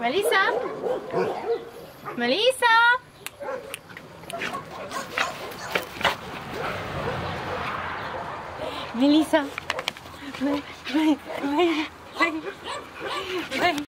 Melissa? Melissa? Melissa.